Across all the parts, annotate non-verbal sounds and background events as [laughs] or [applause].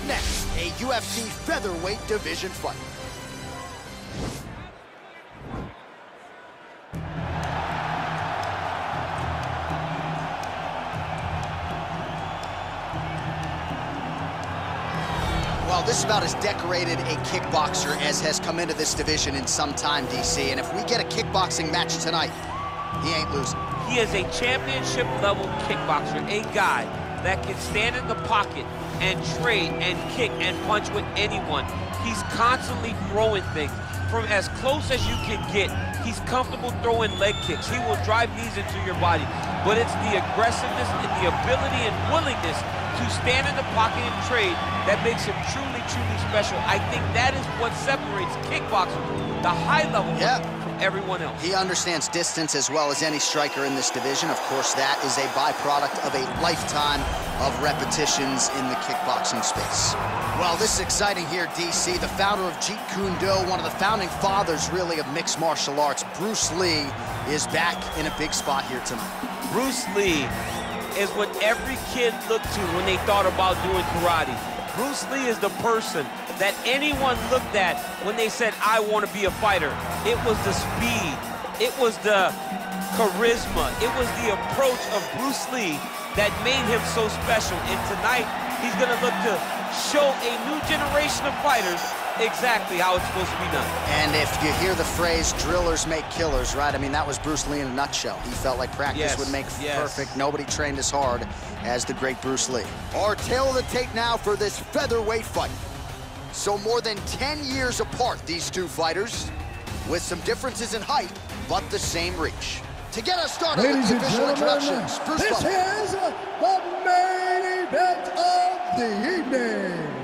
up next, a UFC featherweight division fight. Well, this is about as decorated a kickboxer as has come into this division in some time, DC. And if we get a kickboxing match tonight, he ain't losing. He is a championship level kickboxer, a guy that can stand in the pocket and trade and kick and punch with anyone. He's constantly throwing things from as close as you can get. He's comfortable throwing leg kicks. He will drive knees into your body. But it's the aggressiveness and the ability and willingness to stand in the pocket and trade that makes him truly, truly special. I think that is what separates kickboxers, the high level yeah. Everyone else. He understands distance as well as any striker in this division. Of course, that is a byproduct of a lifetime of repetitions in the kickboxing space. Well, this is exciting here, DC. The founder of Jeet Kune Do, one of the founding fathers, really, of mixed martial arts, Bruce Lee, is back in a big spot here tonight. Bruce Lee is what every kid looked to when they thought about doing karate. Bruce Lee is the person that anyone looked at when they said, I want to be a fighter. It was the speed. It was the charisma. It was the approach of Bruce Lee that made him so special. And tonight, he's going to look to show a new generation of fighters exactly how it's supposed to be done. And if you hear the phrase drillers make killers, right? I mean, that was Bruce Lee in a nutshell. He felt like practice yes, would make yes. perfect. Nobody trained as hard as the great Bruce Lee. Our tale of the tape now for this featherweight fight. So more than 10 years apart, these two fighters, with some differences in height, but the same reach. To get us started Ladies with the and official introductions, Bruce this Buffer. is the main event of the evening.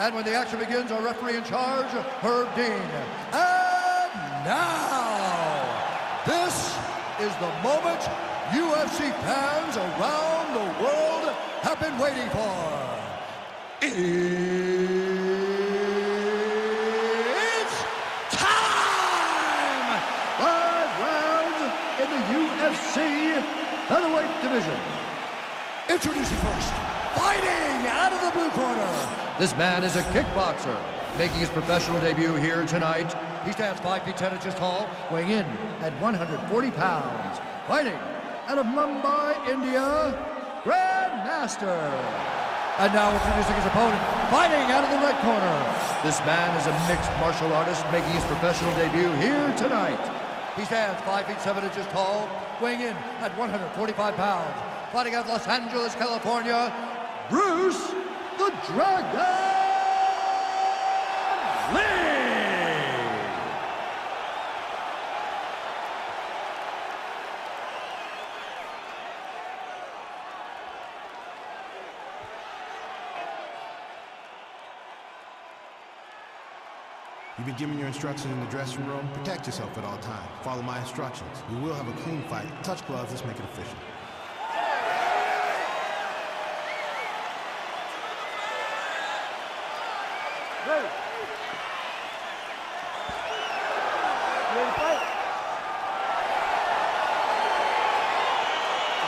And when the action begins, our referee in charge, Herb Dean. And now, this is the moment UFC fans around the world have been waiting for. It's time! Five rounds in the UFC featherweight division. Introducing first, fighting out of the blue corner. This man is a kickboxer, making his professional debut here tonight. He stands 5 feet 10 inches tall, weighing in at 140 pounds. Fighting out of Mumbai, India, Grandmaster. And now introducing his opponent, fighting out of the red corner. This man is a mixed martial artist making his professional debut here tonight. He stands 5 feet 7 inches tall, weighing in at 145 pounds. Fighting out of Los Angeles, California, Bruce the Dragon! You've been given your instructions in the dressing room. Protect yourself at all times. Follow my instructions. We will have a clean fight. Touch gloves. Let's make it official.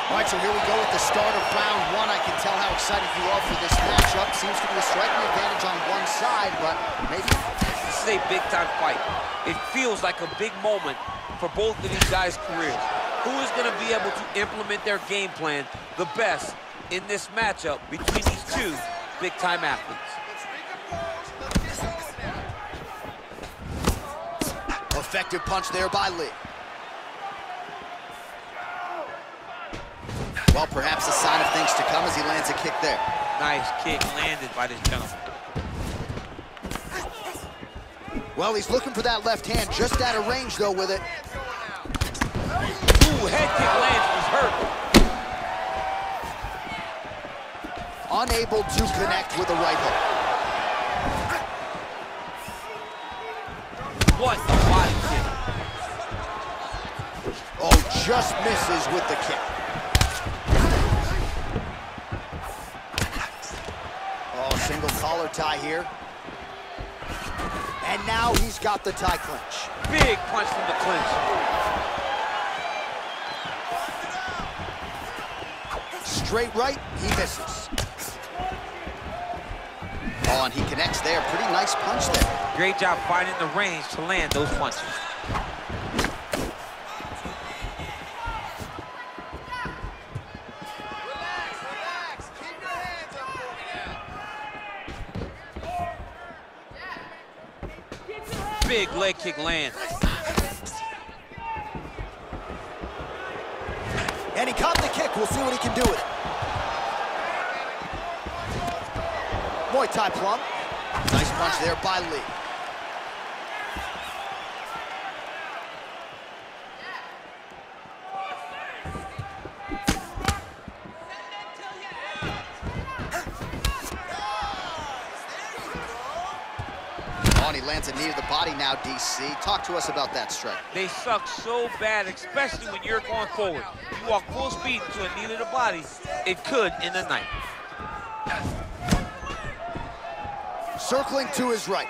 All right, so here we go with the start of round one. I can tell how excited you are for this matchup. Seems to be a striking advantage on one side, but maybe This is a big-time fight. It feels like a big moment for both of these guys' careers. Who is going to be able to implement their game plan the best in this matchup between these two big-time athletes? effective punch there by Lee. Well, perhaps a sign of things to come as he lands a kick there. Nice kick landed by this gentleman. Well, he's looking for that left hand, just out of range, though, with it. Ooh, head kick lands, was hurt. Unable to connect with the right hook. What a body kick. Oh, just misses with the kick. Tie here. And now he's got the tie clinch. Big punch from the clinch. Straight right, he misses. Oh, and he connects there. Pretty nice punch there. Great job finding the range to land those punches. Big leg kick lands. And he caught the kick. We'll see what he can do with it. Muay Thai plum. Nice punch there by Lee. And he lands a knee to the body now, DC. Talk to us about that strike. They suck so bad, especially when you're going forward. You walk full speed to a knee to the body, it could in the night. Circling to his right.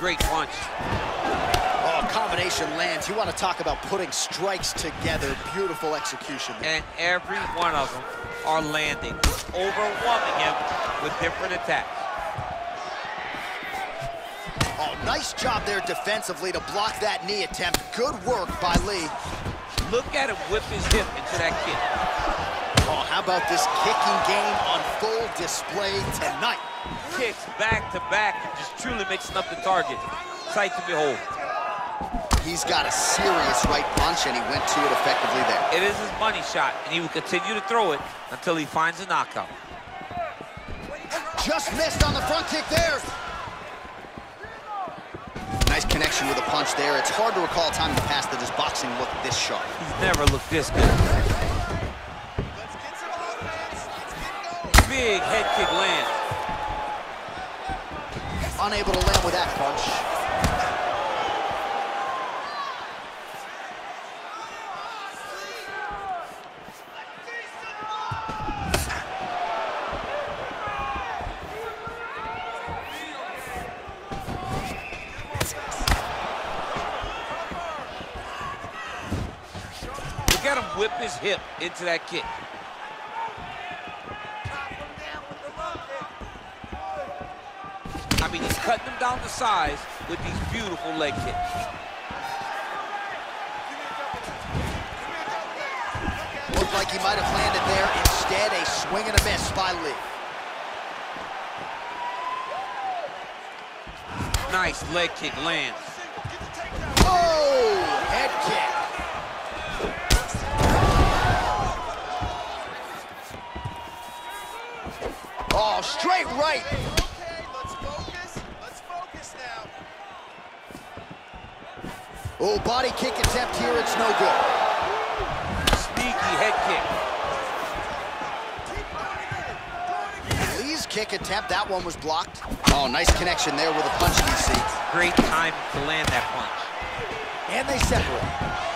Great punch. Oh, combination lands. You want to talk about putting strikes together. Beautiful execution. And every one of them are landing, overwhelming him with different attacks. Nice job there defensively to block that knee attempt. Good work by Lee. Look at him whip his hip into that kick. Oh, how about this kicking game on full display tonight? Kicks back to back, just truly mixing up the target. Sight to behold. He's got a serious right punch, and he went to it effectively there. It is his money shot, and he will continue to throw it until he finds a knockout. Just missed on the front kick there. Nice connection with a punch there. It's hard to recall a time in the past that his boxing looked this sharp. He's never looked this good. Big head kick lands. Unable to land with that punch. Him whip his hip into that kick. I mean, he's cutting them down to size with these beautiful leg kicks. Looked like he might have landed there. Instead, a swing and a miss by Lee. Nice leg kick lands. Oh, head kick. Oh, straight right. Okay, let's focus. Let's focus now. Oh, body kick attempt here. It's no good. Sneaky head kick. Lee's kick attempt, that one was blocked. Oh, nice connection there with a punch, DC. Great time to land that punch. And they separate.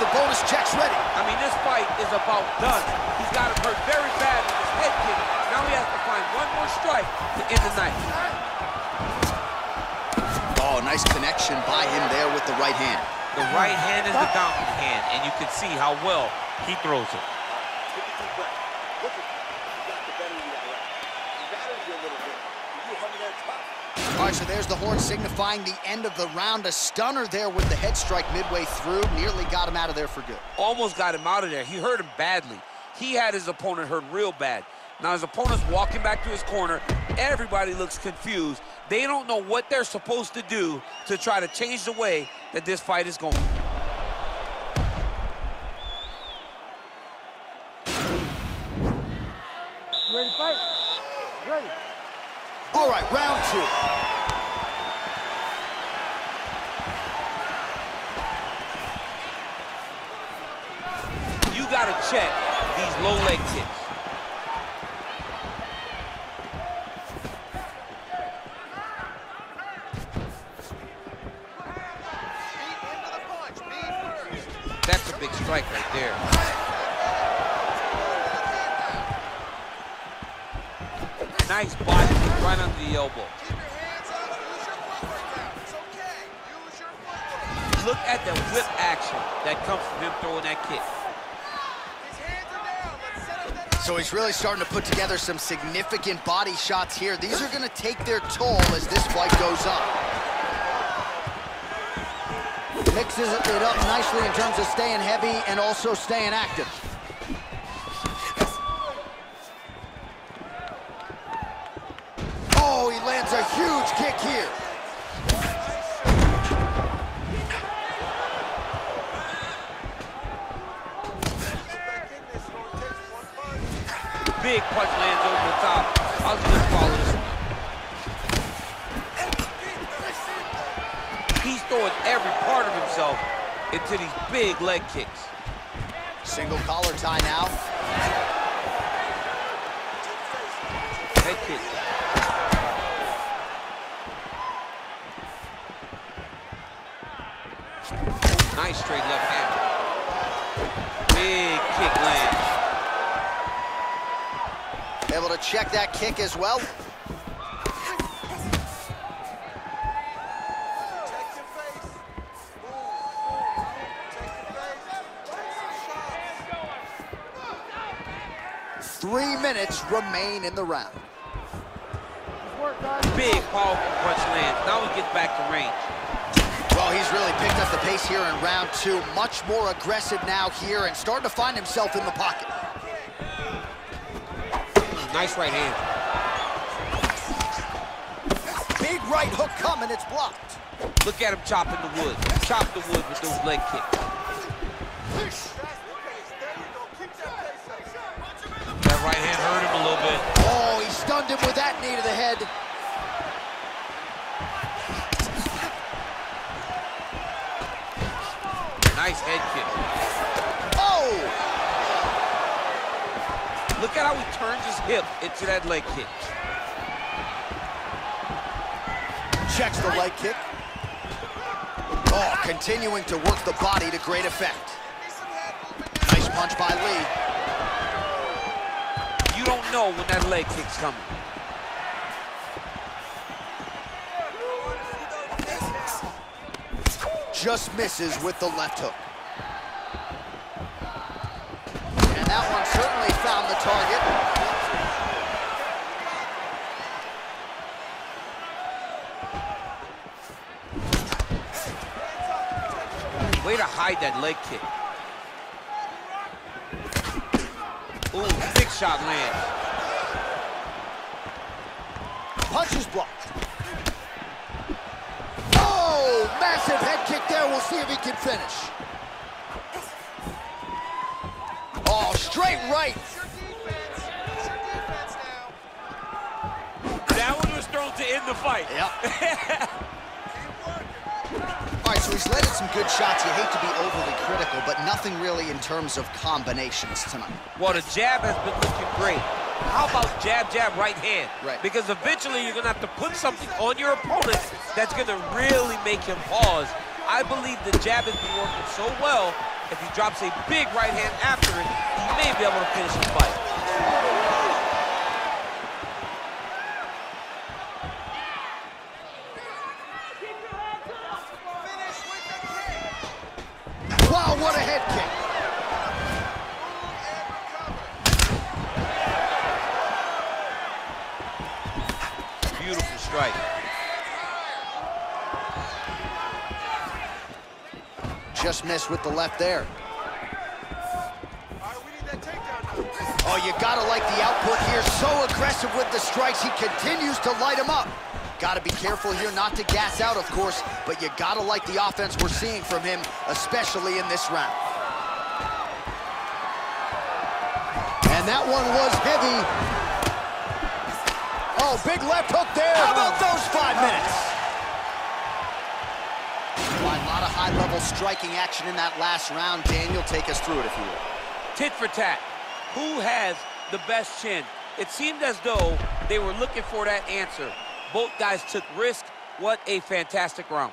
The bonus checks ready. I mean, this fight is about done. He's got him hurt very bad with his head kick. Now he has to find one more strike to end the night. Oh, nice connection by him there with the right hand. The right hand is the dominant hand, and you can see how well he throws it. Take a deep breath. Look at you. You got the better of you already. You battered you a little bit. but You hung there tough. So there's the horn signifying the end of the round. A stunner there with the head strike midway through. Nearly got him out of there for good. Almost got him out of there. He hurt him badly. He had his opponent hurt real bad. Now his opponent's walking back to his corner. Everybody looks confused. They don't know what they're supposed to do to try to change the way that this fight is going. Ready to fight? Ready. All right, round two. You got to check these low leg kicks. Feet into the punch. Feet first. That's a big strike right there. Nice body kick right under the elbow. Keep your hands up. Use your footwork now. It's okay. Use your footwork. Look at the whip action that comes from him throwing that kick. So he's really starting to put together some significant body shots here. These are going to take their toll as this fight goes up. Mixes it up nicely in terms of staying heavy and also staying active. Oh, he lands a huge kick here. Big punch lands over the top. I'll just follow this He's throwing every part of himself into these big leg kicks. Single collar tie now. Head kick. Nice straight left hand. Big kick lands. Able to check that kick as well. Three minutes remain in the round. Big, powerful punch lands. Now he gets back to range. Well, he's really picked up the pace here in round two. Much more aggressive now here and starting to find himself in the pocket. Mm, nice right hand. Big right hook coming, it's blocked. Look at him chopping the wood. Chop the wood with those leg kicks. Him with that knee to the head. Nice head kick. Oh! Look at how he turns his hip into that leg kick. Checks the leg kick. Oh, continuing to work the body to great effect. Nice punch by Lee. You don't know when that leg kick's coming. Just misses with the left hook. And that one certainly found the target. Way to hide that leg kick. Ooh, big shot lands. Punch is blocked. Oh, massive head kick there. We'll see if he can finish. Oh, straight right. That one was thrown to end the fight. Yep. [laughs] All right, so he's landed some good shots. You hate to be overly critical, but nothing really in terms of combinations tonight. Well, the jab has been looking great. How about jab, jab, right hand? Right. Because eventually you're going to have to put something on your opponent that's going to really make him pause. I believe the jab has been working so well, if he drops a big right hand after it, he may be able to finish the fight. Wow, what a head kick. Beautiful strike. Just missed with the left there. Oh, you gotta like the output here. So aggressive with the strikes. He continues to light him up. Gotta be careful here not to gas out, of course, but you gotta like the offense we're seeing from him, especially in this round. And that one was heavy. Oh, big left hook there. How about those five minutes? High-level striking action in that last round. Daniel, take us through it, if you will. Tit for tat. Who has the best chin? It seemed as though they were looking for that answer. Both guys took risk. What a fantastic round.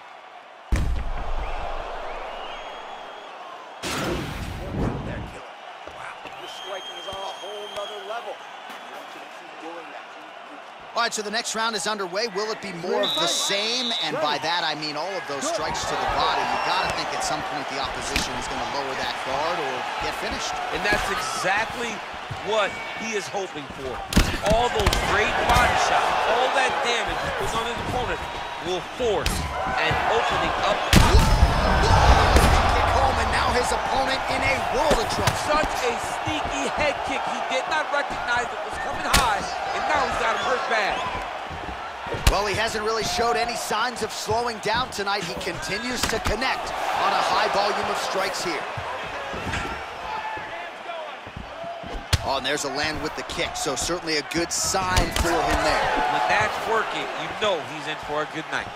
All right, so the next round is underway. Will it be more of the same? And by that, I mean all of those strikes to the body. You got to think at some point the opposition is going to lower that guard or get finished. And that's exactly what he is hoping for. All those great body shots, all that damage he puts on his opponent will force an opening up his opponent in a world of trouble. Such a sneaky head kick. He did not recognize it was coming high, and now he's got him hurt bad. Well, he hasn't really showed any signs of slowing down tonight. He continues to connect on a high volume of strikes here. Oh, and there's a land with the kick, so certainly a good sign for him there. When that's working, you know he's in for a good night.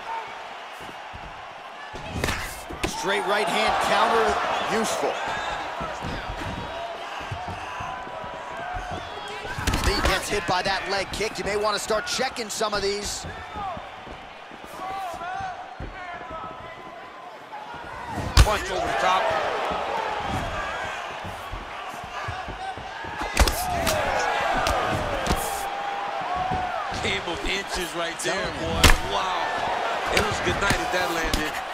Straight right hand counter, useful. Lee gets hit by that leg kick. You may want to start checking some of these. Punch over the top. Game of inches right there, boy. Wow. It was good night if that landed.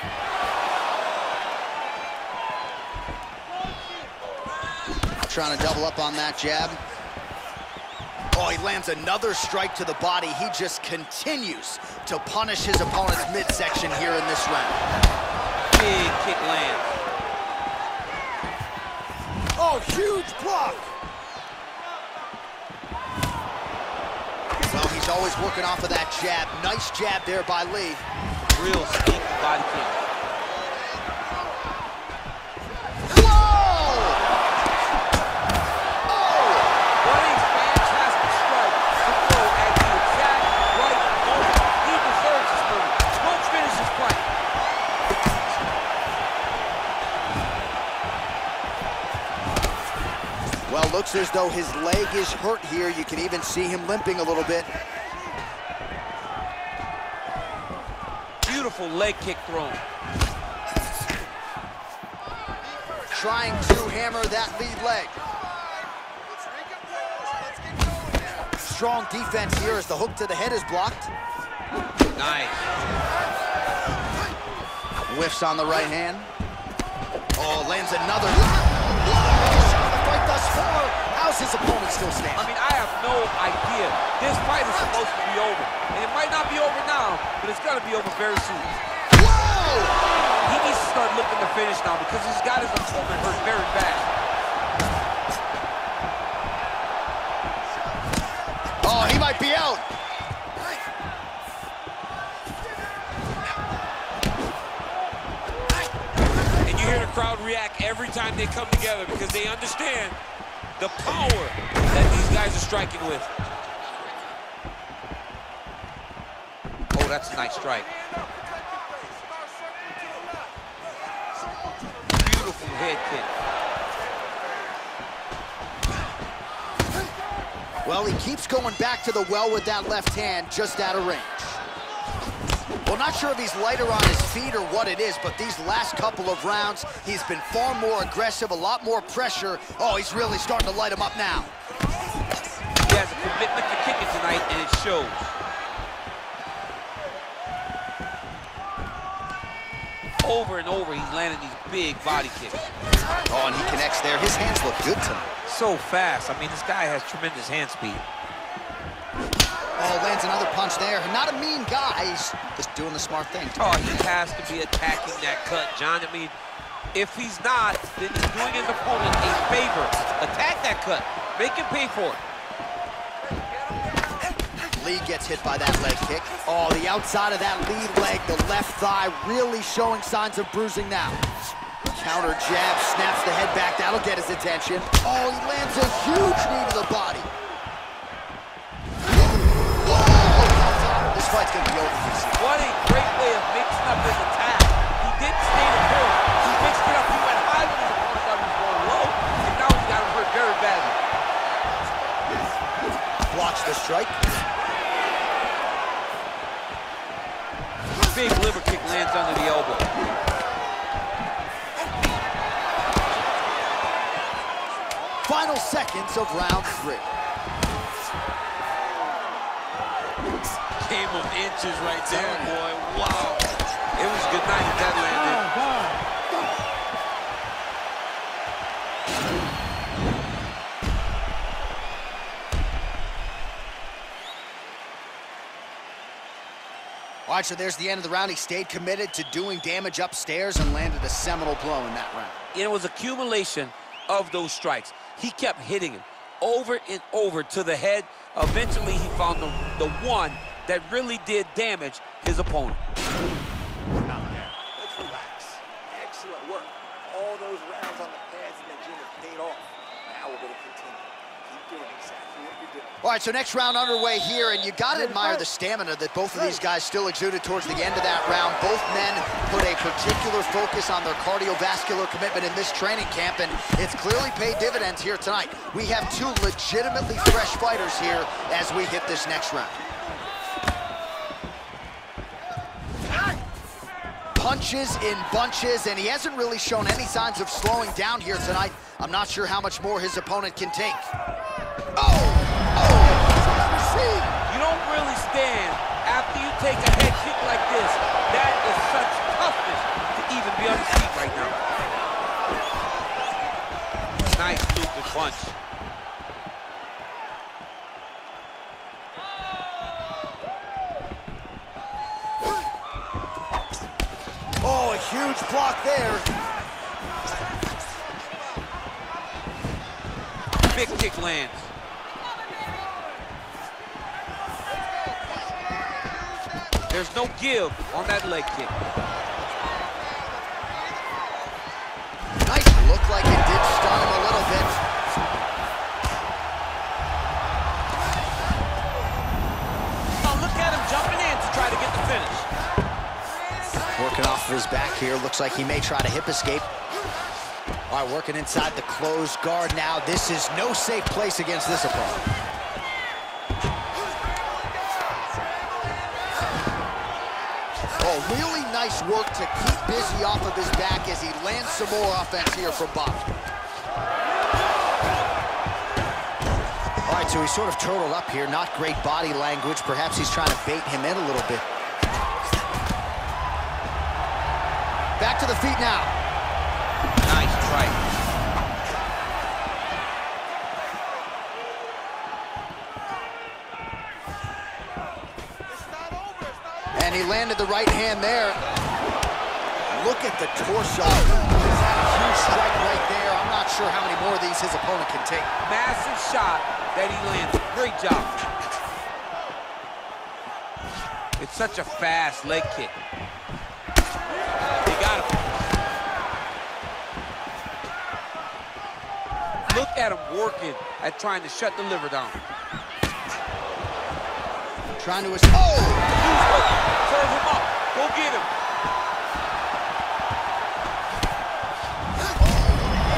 Trying to double up on that jab. Oh, he lands another strike to the body. He just continues to punish his opponent's midsection here in this round. Big kick lands. Oh, huge block. Well, he's always working off of that jab. Nice jab there by Lee. Real sneaky body kick. Looks as though his leg is hurt here. You can even see him limping a little bit. Beautiful leg kick thrown. Trying to hammer that lead leg. Strong defense here as the hook to the head is blocked. Nice. Whiffs on the right hand. Oh, lands another. The fight thus far. How's his opponent still standing? I mean, I have no idea. This fight is supposed to be over. And it might not be over now, but it's gonna be over very soon. Whoa! He needs to start looking to finish now because he's got his opponent hurt very bad. Oh, he might be out. And you hear the crowd react every time they come together because they understand the power that these guys are striking with. Oh, that's a nice strike. Beautiful head kick. Well, he keeps going back to the well with that left hand, just out of range. Well, not sure if he's lighter on his feet or what it is, but these last couple of rounds, he's been far more aggressive, a lot more pressure. Oh, he's really starting to light him up now. He has a commitment to kicking tonight, and it shows. Over and over, he's landing these big body kicks. Oh, and he connects there. His hands look good tonight. So fast. I mean, this guy has tremendous hand speed. Oh, lands another punch there. Not a mean guy. He's just doing the smart thing. Oh, he has to be attacking that cut, Jon. I mean, if he's not, then he's doing his opponent a favor. Attack that cut. Make him pay for it. Lee gets hit by that leg kick. Oh, the outside of that lead leg, the left thigh, really showing signs of bruising now. Counter jab, snaps the head back. That'll get his attention. Oh, he lands a huge knee to the body. This fight's gonna be over. What a great way of mixing up his attack. He didn't stay the course. He mixed it up. He went high when his opponent thought he was going low, and now he's got him hurt very badly. Blocks the strike. Big liver kick lands under the elbow. Final seconds of round three. Game of inches right there, boy. Wow. It was good night if that landed. All right, so there's the end of the round. He stayed committed to doing damage upstairs and landed a seminal blow in that round. It was accumulation of those strikes. He kept hitting him over and over to the head. Eventually, he found the, the one that really did damage his opponent. Let's relax. Excellent work. All those rounds on the pads in the gym have paid off. Now we're going to continue. Keep doing exactly what you're doing. All right, so next round underway here, and you got to admire the stamina that both of these guys still exuded towards the end of that round. Both men put a particular focus on their cardiovascular commitment in this training camp, and it's clearly paid dividends here tonight. We have two legitimately fresh fighters here as we hit this next round. Punches in bunches, and he hasn't really shown any signs of slowing down here tonight. I'm not sure how much more his opponent can take. Oh! oh! You don't really stand after you take a head kick like this. That is such toughness to even be on the seat right now. Nice stupid punch. Oh, a huge block there. Big kick lands. There's no give on that leg kick. Working off of his back here. Looks like he may try to hip escape. All right, working inside the closed guard now. This is no safe place against this opponent. Oh, really nice work to keep busy off of his back as he lands some more offense here from Bob. All right, so he's sort of turtled up here. Not great body language. Perhaps he's trying to bait him in a little bit. Back to the feet now. Nice strike. And he landed the right hand there. Look at the torso. Just had a huge strike right there. I'm not sure how many more of these his opponent can take. Massive shot that he landed. Great job. It's such a fast leg kick. Look at him working at trying to shut the liver down. Trying to... Oh! He's Serve him up. Go get him. Oh,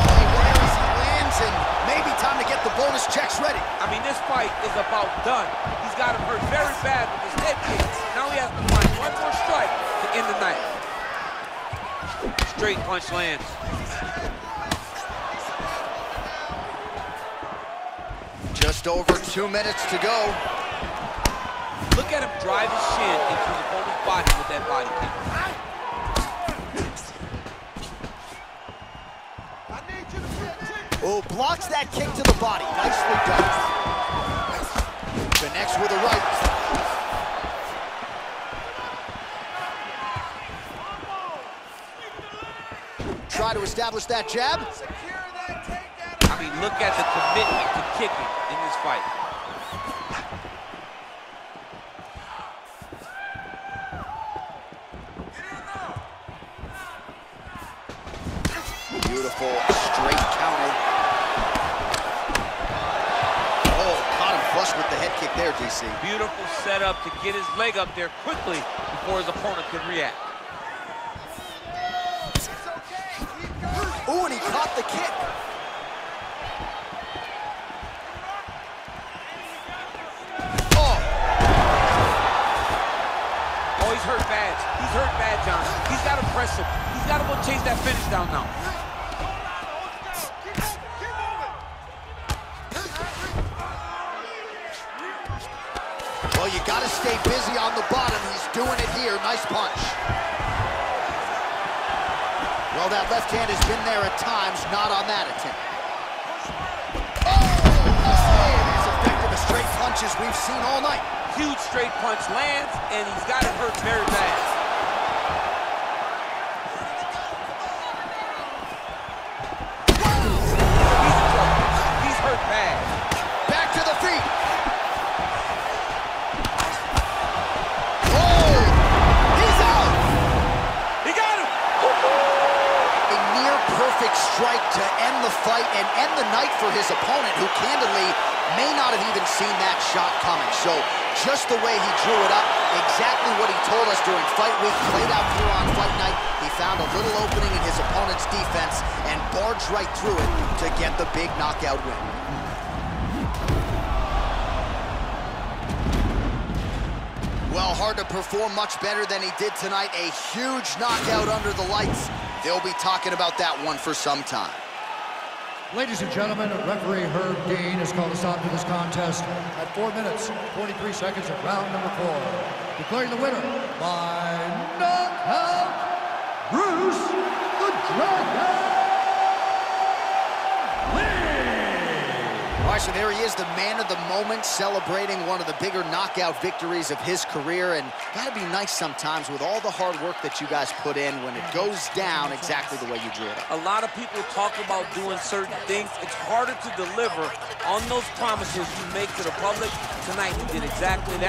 he lands and maybe time to get the bonus checks ready. I mean, this fight is about done. He's got him hurt very bad with his head kick. Now he has to find one more strike to end the night. Straight punch lands. Just over two minutes to go. Look at him drive his shin into his opponent's body with that body kick. Oh, blocks that kick to the body. Nicely done. Connects with a right. Try to establish that jab. I mean, look at the commitment to kicking fight. Beautiful straight counter. Oh, caught him flush with the head kick there, DC. Beautiful setup to get his leg up there quickly before his opponent could react. Oh, and he caught the kick. He's hurt bad. He's hurt bad, Jon. He's got to press him. He's got to go chase that finish down now. well, you got to stay busy on the bottom. He's doing it here. Nice punch. Well, that left hand has been there at times, not on that attempt. Oh! As effective as straight punches we've seen all night. Huge straight punch lands, and he's got it hurt very bad. End the fight and end the night for his opponent, who candidly may not have even seen that shot coming. So just the way he drew it up, exactly what he told us during fight week, played out here on fight night. He found a little opening in his opponent's defense and barged right through it to get the big knockout win. Well, hard to perform much better than he did tonight. A huge knockout under the lights. They'll be talking about that one for some time. Ladies and gentlemen, referee Herb Dean has called a stop to this contest at 4 minutes, 43 seconds of round number four. Declaring the winner by knockout, Bruce the Dragon! So there he is, the man of the moment, celebrating one of the bigger knockout victories of his career. And got to be nice sometimes with all the hard work that you guys put in when it goes down exactly the way you drew it up. A lot of people talk about doing certain things. It's harder to deliver on those promises you make to the public. Tonight, he did exactly that.